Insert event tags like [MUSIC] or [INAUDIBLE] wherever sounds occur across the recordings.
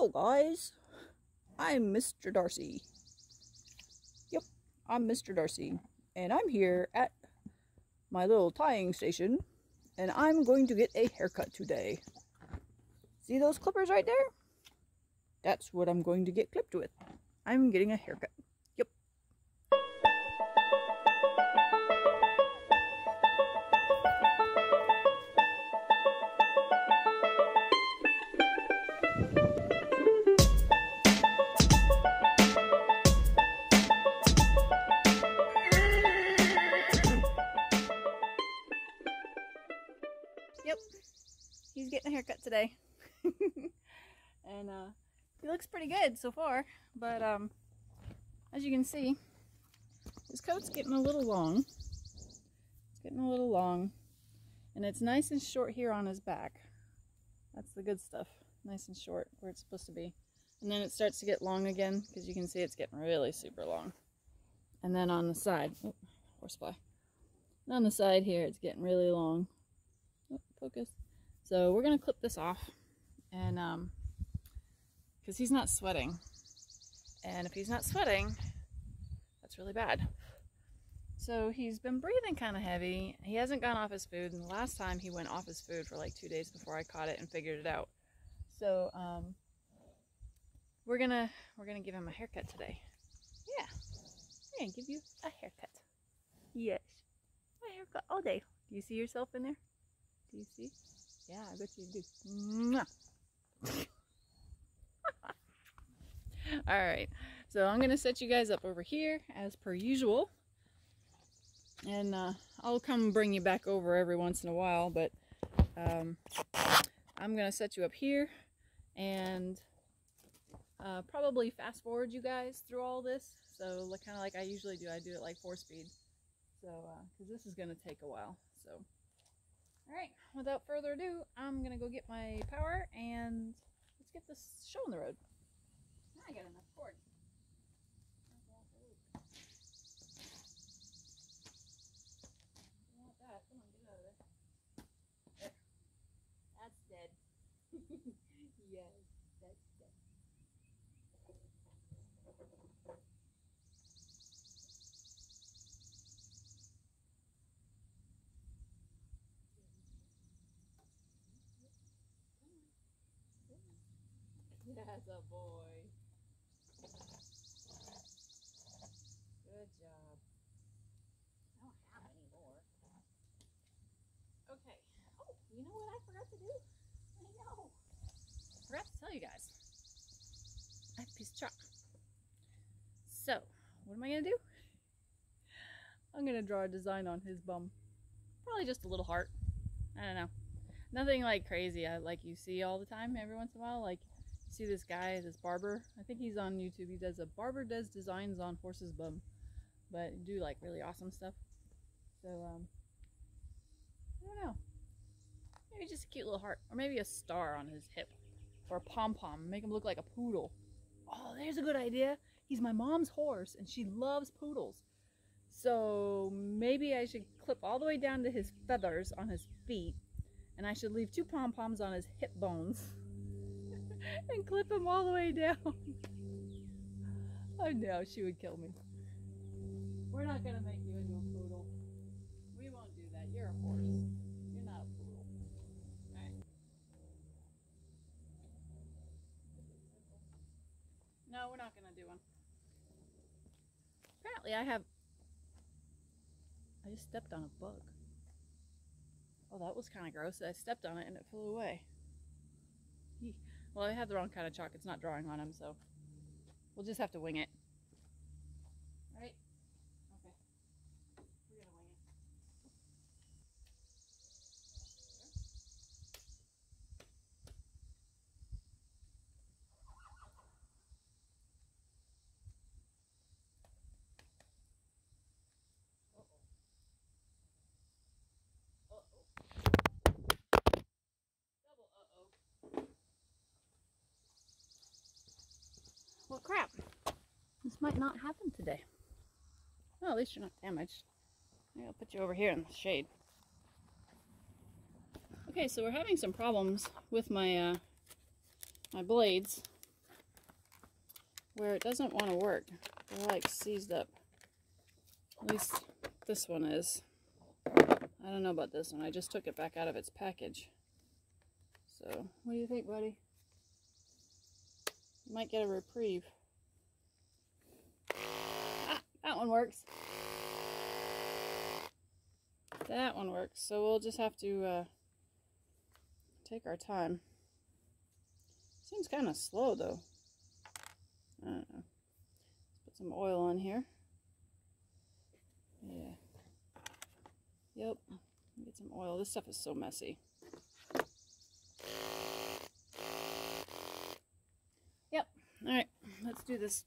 Hello guys, I'm Mr. Darcy. Yep, I'm Mr. Darcy and I'm here at my little tying station and I'm going to get a haircut today. See those clippers right there? That's what I'm going to get clipped with. I'm getting a haircut. Looks pretty good so far. But um, as you can see, his coat's getting a little long. It's getting a little long. And it's nice and short here on his back. That's the good stuff. Nice and short where it's supposed to be. And then it starts to get long again because you can see it's getting really super long. And then on the side, oh, horsefly. And on the side here, it's getting really long. Oh, focus. So we're gonna clip this off, and um, because he's not sweating, and if he's not sweating, that's really bad. So he's been breathing kind of heavy. He hasn't gone off his food, and the last time he went off his food for like two days before I caught it and figured it out. So um, we're gonna we're gonna give him a haircut today. Yeah, gonna give you a haircut. Yes, a haircut all day. Do you see yourself in there? Do you see? Yeah, I bet you do. [LAUGHS] All right, so I'm gonna set you guys up over here as per usual. And uh, I'll come bring you back over every once in a while, but um, I'm gonna set you up here and uh, probably fast forward you guys through all this. So like, kind of like I usually do, I do it like four speed. So, uh, this is gonna take a while, so. Alright, without further ado, I'm gonna go get my power and let's get this show on the road. I got enough cord. Want that. Come on, get out of there. There. That's dead. [LAUGHS] yes, that's dead. [LAUGHS] That's a oh boy. Good job. I don't have any more. Okay. Oh, you know what I forgot to do? I know. I forgot to tell you guys. I have piece chalk. So, what am I going to do? [LAUGHS] I'm going to draw a design on his bum. Probably just a little heart. I don't know. Nothing like crazy I, like you see all the time every once in a while. Like see this guy, this barber. I think he's on YouTube. He does a barber does designs on horses bum, but do like really awesome stuff. So um, I don't know. Maybe just a cute little heart, or maybe a star on his hip, or a pom pom. Make him look like a poodle. Oh, there's a good idea. He's my mom's horse, and she loves poodles. So maybe I should clip all the way down to his feathers on his feet, and I should leave two pom poms on his hip bones. [LAUGHS] and clip him all the way down. [LAUGHS] I know, she would kill me. We're not gonna make you into a not gonna do one. Apparently I have... I just stepped on a bug. Oh, that was kind of gross. I stepped on it and it flew away. Well, I have the wrong kind of chalk. It's not drawing on him, so we'll just have to wing it. Right? Okay. We're gonna wing it. Uh-oh. Uh-oh. Double uh-oh. Well, crap. This might not happen today. Well, at least you're not damaged. I'll put you over here in the shade. Okay, so we're having some problems with my uh, my blades. where it doesn't want to work. They're like seized up. At least this one is. I don't know about this one. I just took it back out of its package. So, what do you think, buddy? You might get a reprieve. Ah, that one works. That one works. So we'll just have to uh, take our time. Seems kind of slow though. I don't know. Let's put some oil on here. Yeah. Yep. Get some oil. This stuff is so messy. Yep. All right. Let's do this.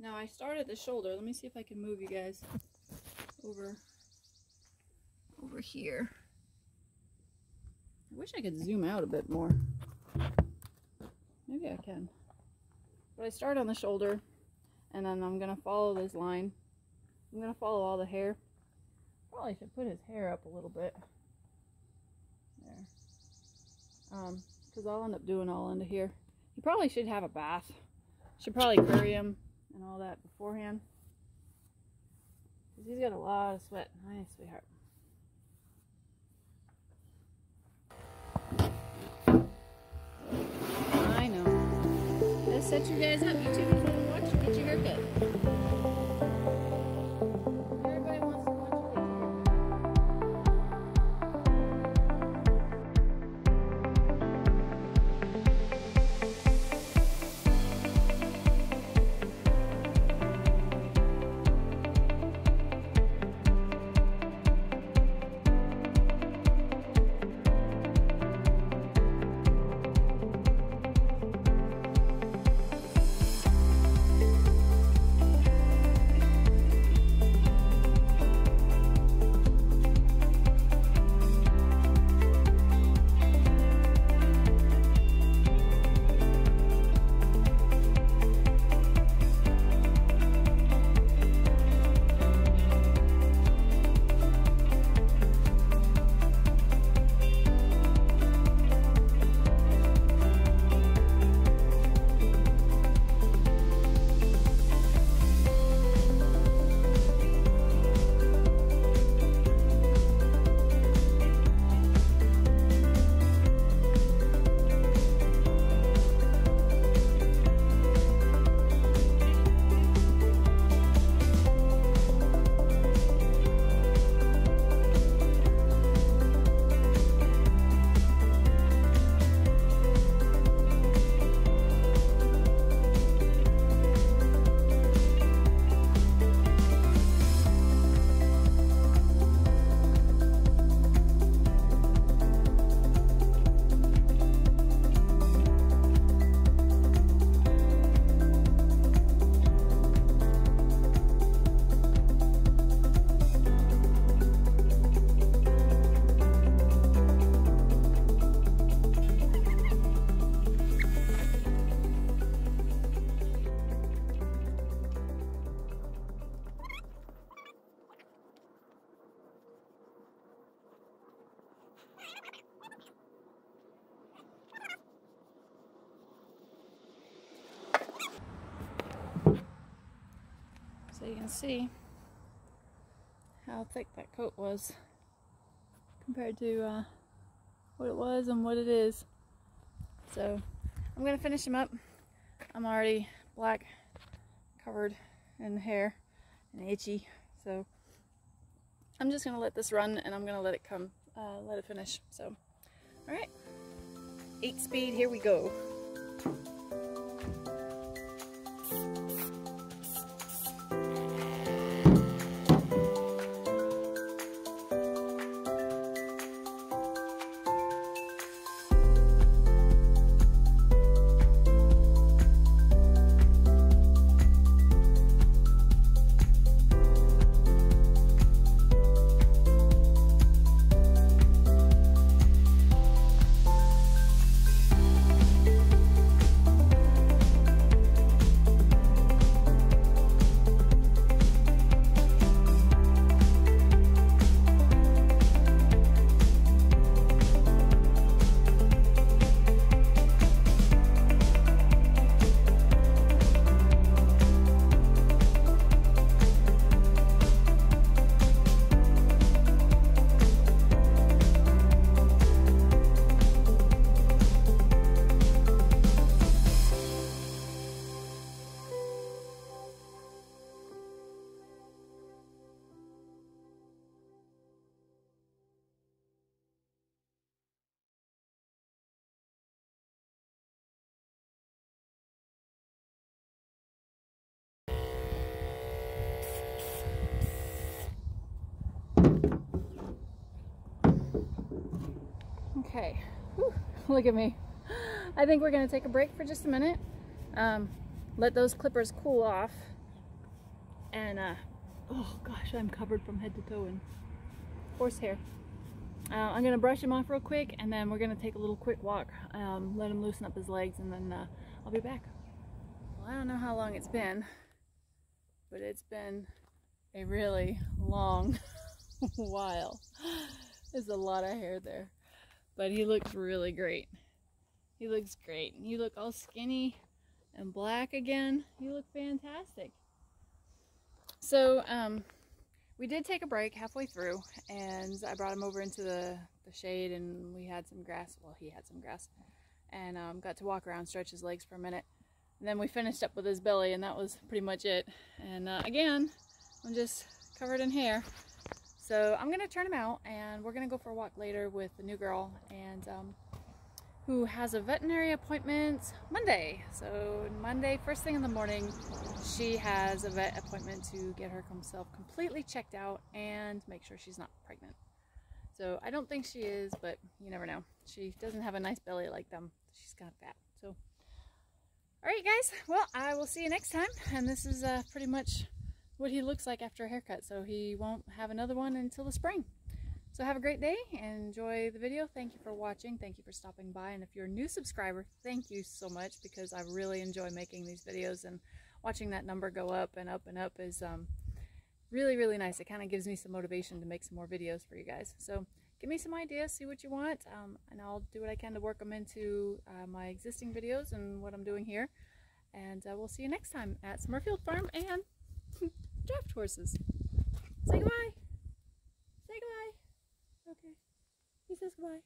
Now I start at the shoulder. Let me see if I can move you guys over over here. I wish I could zoom out a bit more. Maybe I can. But I start on the shoulder and then I'm going to follow this line. I'm going to follow all the hair. Probably should put his hair up a little bit. There. Um, because I'll end up doing all into here. He probably should have a bath. Should probably curry him and all that beforehand. Because he's got a lot of sweat. Hi, sweetheart. I know. Let's set you guys up. You two can watch get your haircut. See how thick that coat was compared to uh, what it was and what it is. So I'm gonna finish him up. I'm already black covered in hair and itchy. So I'm just gonna let this run and I'm gonna let it come, uh, let it finish. So, all right, eight speed, here we go. Okay, Whew. look at me. I think we're gonna take a break for just a minute. Um, let those clippers cool off. And, uh, oh gosh, I'm covered from head to toe in horsehair. Uh, I'm gonna brush him off real quick and then we're gonna take a little quick walk, um, let him loosen up his legs and then uh, I'll be back. Well, I don't know how long it's been, but it's been a really long [LAUGHS] while. There's a lot of hair there, but he looks really great. He looks great. You look all skinny and black again. You look fantastic. So, um, we did take a break halfway through and I brought him over into the, the shade and we had some grass. Well, he had some grass and um, got to walk around, stretch his legs for a minute. And then we finished up with his belly and that was pretty much it. And uh, again, I'm just covered in hair. So I'm gonna turn him out and we're gonna go for a walk later with the new girl and um, who has a veterinary appointment Monday. So Monday, first thing in the morning, she has a vet appointment to get herself completely checked out and make sure she's not pregnant. So I don't think she is, but you never know. She doesn't have a nice belly like them. She's got fat. So, all right, guys. Well, I will see you next time. And this is uh, pretty much what he looks like after a haircut. So he won't have another one until the spring. So have a great day and enjoy the video. Thank you for watching. Thank you for stopping by. And if you're a new subscriber, thank you so much because I really enjoy making these videos and watching that number go up and up and up is um, really, really nice. It kind of gives me some motivation to make some more videos for you guys. So give me some ideas, see what you want, um, and I'll do what I can to work them into uh, my existing videos and what I'm doing here. And uh, we'll see you next time at Summerfield Farm and [LAUGHS] Draft Horses. Say goodbye. Say goodbye. Okay. He says goodbye.